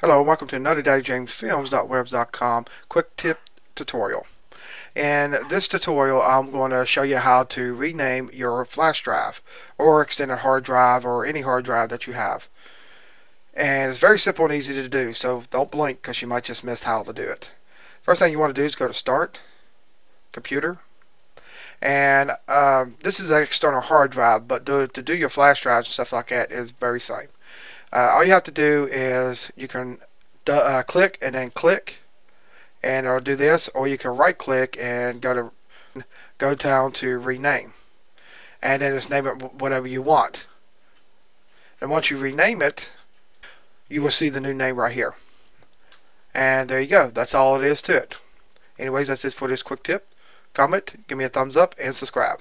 Hello, welcome to another DaddyJamesFilms.webs.com quick tip tutorial. In this tutorial, I'm going to show you how to rename your flash drive or extended hard drive or any hard drive that you have. And it's very simple and easy to do, so don't blink because you might just miss how to do it. First thing you want to do is go to Start, Computer, and um, this is an external hard drive, but to, to do your flash drives and stuff like that is very same. Uh, all you have to do is you can uh, click and then click and it'll do this or you can right click and go to go down to rename and then just name it whatever you want. And once you rename it you will see the new name right here. And there you go. That's all it is to it. Anyways that's it for this quick tip. Comment give me a thumbs up and subscribe